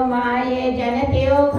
माये जनत्यो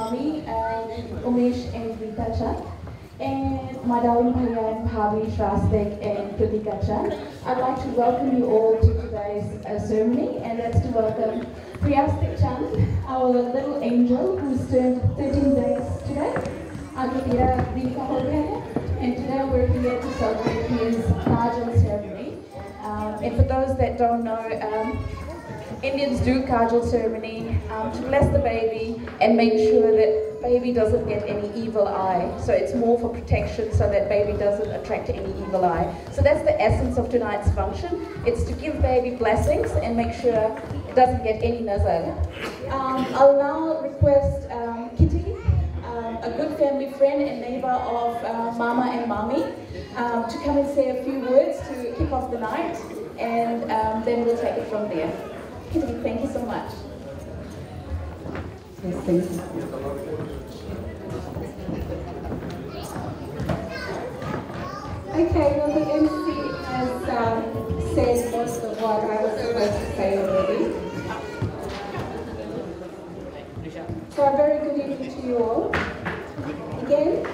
Swami and Umesh and Rita Chak and Madhavi Bhayan, Bhavi Shrastik and Pritika Chak. I'd like to welcome you all to today's uh, ceremony and that's to welcome Priastik Chand, our little angel who's turned 13 days today. And today we're here to celebrate his Pajan ceremony. Um, and for those that don't know, um, Indians do Kajal ceremony um, to bless the baby and make sure that baby doesn't get any evil eye. So it's more for protection so that baby doesn't attract any evil eye. So that's the essence of tonight's function. It's to give baby blessings and make sure it doesn't get any nazar. Um, I'll now request um, Kitty, um, a good family friend and neighbor of uh, Mama and Mommy, um, to come and say a few words to kick off the night, and um, then we'll take it from there. Thank you so much. Yes, thank you. Okay, well, the MC has um, said most of what I was supposed to say already. So a very good evening to you all. Again,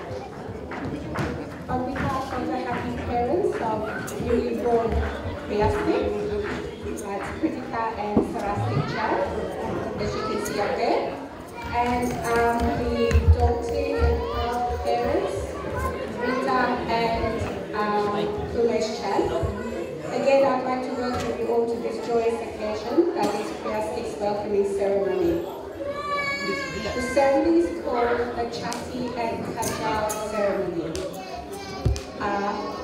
on behalf of the happy parents of newly born Priastik, that's Pritika and Sarastik Chan, as you can see up there, and um, the Dolce and Pearl parents, Rita and um, Umesh. Again, I'd like to welcome you all to this joyous occasion, that is Priastik's welcoming ceremony. The ceremony is called the Chatti and Kajal ceremony. Uh,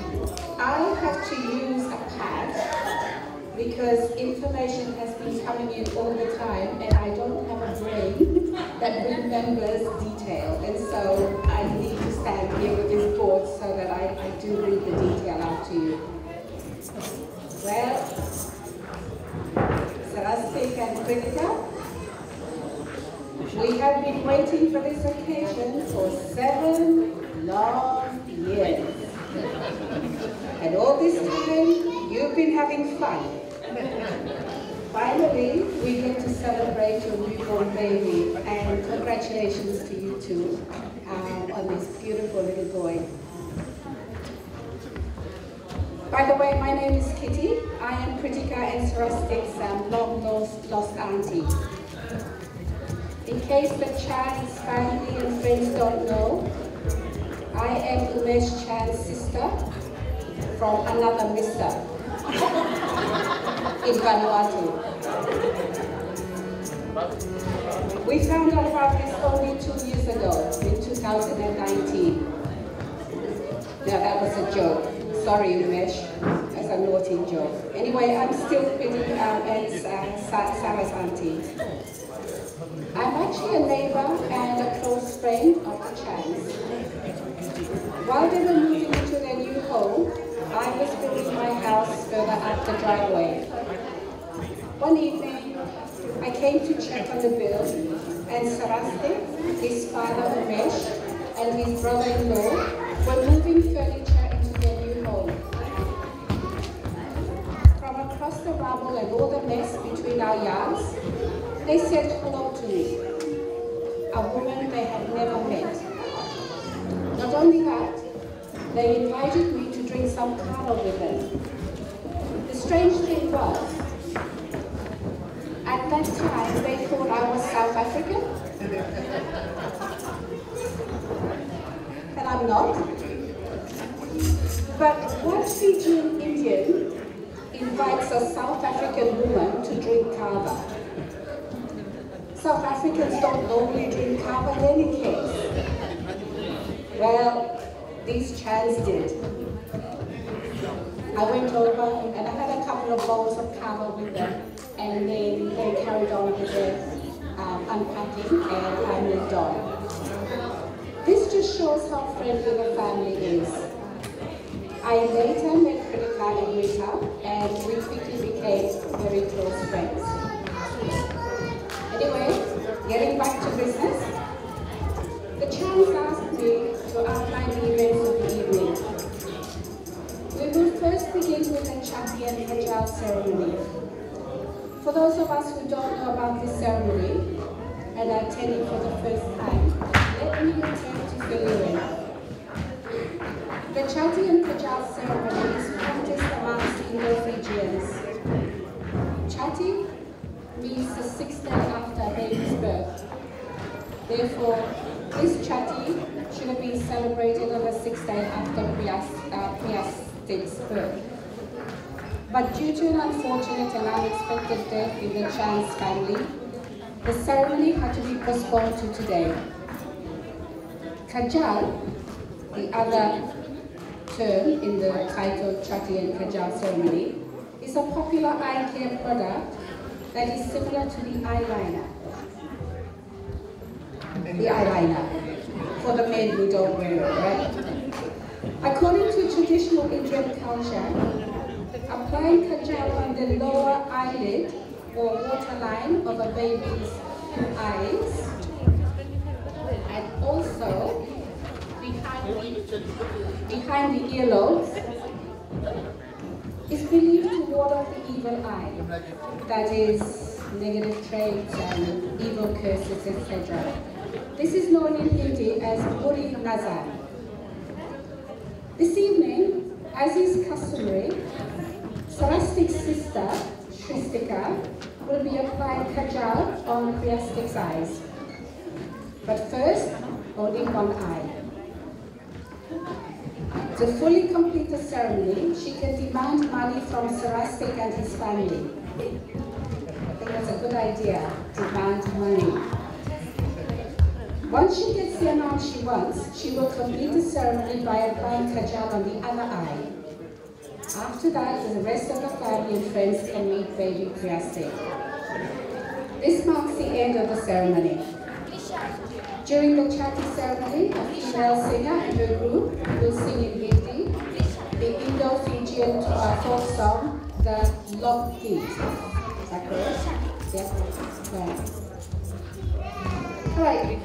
I have to use a pad because information has been coming in all the time and I don't have a brain that remembers detail. And so I need to stand here with this board so that I, I do read the detail out to you. Well, Sarastik and Pritika, we have been waiting for this occasion for seven long years. And all this time, you've been having fun. Finally, we get to celebrate your newborn baby, and congratulations to you two um, on this beautiful little boy. By the way, my name is Kitty. I am Pritika and Sarastik's um, long lost, lost auntie. In case the Chan's family and friends don't know, I am Umesh Chan's sister from another mister in Vanuatu. We found our this only two years ago, in 2019. Now that was a joke. Sorry, Umesh, that's a naughty joke. Anyway, I'm still pretty um, as uh, Sa- Sarah's auntie. I'm actually a neighbor and a close friend of the Chans. While they were moving into their new home, I was building my house further up the driveway. One evening, I came to check on the bill, and Sarastik, his father Umesh, and his brother-in-law were moving furniture into their new home. From across the rubble and all the mess between our yards, they said hello to me, a woman they had never met. Not only that, they invited me to drink some kava with them. The strange thing was, at that time they thought I was South African, and I'm not. But what Fijian Indian invites a South African woman to drink kava? South Africans don't normally drink kava in any case. Well, these Chans did. I went over and I had a couple of bowls of kava with them, and then they carried on with their um, unpacking, and I moved on. This just shows how friendly the family is. I later met Pritika and Rita, and we quickly became very close friends. Anyway, getting back to business, the chance asked me to outline the events of the evening. We will first begin with the champion Kajal ceremony. For those of us who don't know about this ceremony and are attending for the first time, let me attempt to fill you in. The Chati and Kajal ceremony is practiced amongst Indo-Fijians. Means the sixth day after a baby's birth. Therefore, this Chati should have been celebrated on the sixth day after Prias- uh, Priastik's birth. But due to an unfortunate and unexpected death in the Chan's family, the ceremony had to be postponed to today. Kajal, the other term in the title Chati and Kajal ceremony, is a popular eye care product that is similar to the eyeliner. The eyeliner, for the men who don't wear it, right? According to traditional Indian culture, applying kajal on the lower eyelid or waterline of a baby's eyes, and also behind the, behind the earlobes, is believed to ward off the evil eye, that is, negative traits and evil curses, etc. This is known in Hindi as Buri Nazar. This evening, as is customary, Sarastik's sister, Shristika, will be applying kajal on Priastik's eyes. But first, only one eye. To fully complete the ceremony, she can demand money from Sarastik and his family. I think that's a good idea, demand money. Once she gets the amount she wants, she will complete the ceremony by applying kajal on the other eye. After that, the rest of the family and friends can meet baby Priastik. This marks the end of the ceremony. During the Chati ceremony, a female singer and her group will sing in Hindi, the Indo-Fijian folk song, the Lok Git. Is that correct? Yes. Right. Alright,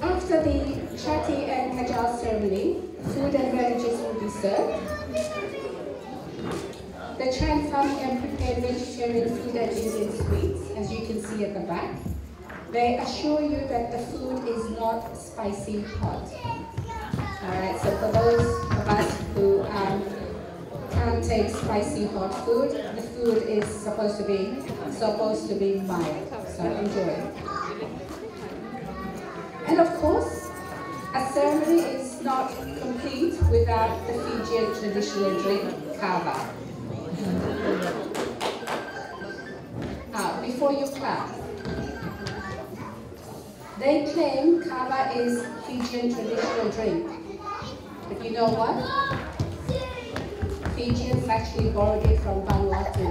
after the Chati and Kajal ceremony, food and beverages will be served. The Chan family have prepared vegetarian food and Indian sweets, as you can see at the back. They assure you that the food is not spicy hot. Alright, so for those of us who um, can't take spicy hot food, the food is supposed to be supposed to be mild. So enjoy. And of course, a ceremony is not complete without the Fijian traditional drink, kava. Ah, before you clap, they claim kava is Fijian traditional drink. But you know what? Fijians actually borrowed it from Vanuatu.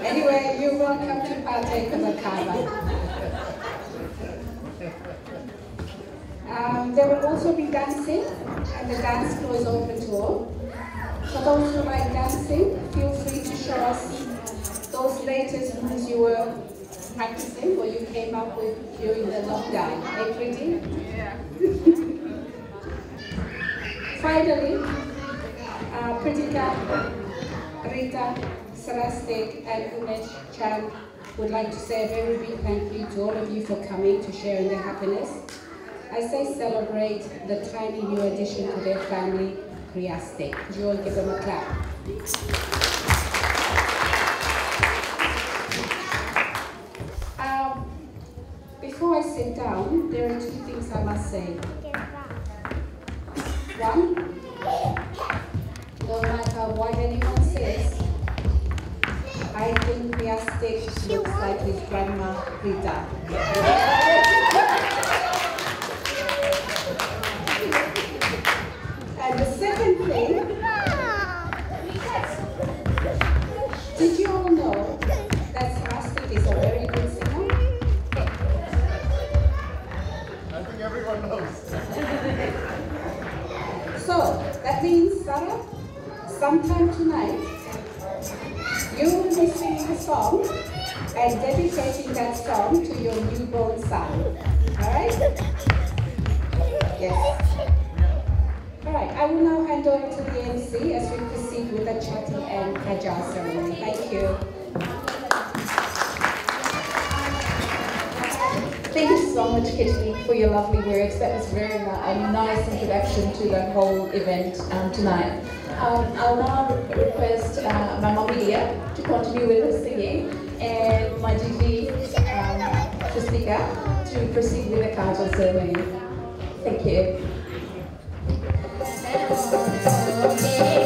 anyway, you're welcome to partake of a kava. Um, there will also be dancing, and the dance floor is open to all. For those who like dancing, feel free to show us those latest moves you were practicing or you came up with during the lockdown. Hey, pretty? Yeah. Finally, uh, Pritika, Rita, Sarastik, and Umesh Chan would like to say a very big thank you to all of you for coming to share in their happiness as say celebrate the tiny new addition to their family, Priastik. Could you all give them a clap? Um, before I sit down, there are two things I must say. One, no matter what anyone says, I think Priastik looks like his grandma, Rita. And the second thing, did you all know that Sarastik is a very good singer? I think everyone knows. so, that means, Sarah, sometime tonight, you will be singing a song and dedicating that song to your newborn son. Alright? Yes. All right, I will now hand over to the MC as we proceed with the chatting and Kajal ceremony. Thank you. Thank you so much, Kitty, for your lovely words. That was very a nice introduction to the whole event um, tonight. Um, I'll now request uh, my mommy dear to continue with her singing and my GG, um, Tristika, to proceed with the casual ceremony. Thank you. Oh,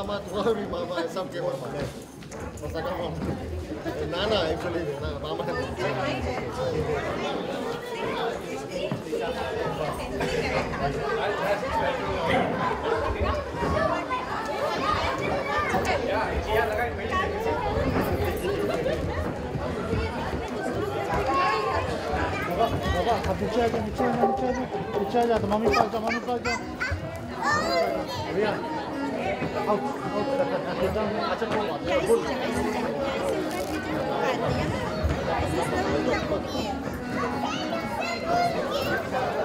mama to worry mama सब के mama ऐसा का mama ना ना actually ना mama बाबा अब पीछे आ जा पीछे आ जा पीछे आ जा तो मम्मी पास जा Thank you.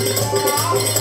Música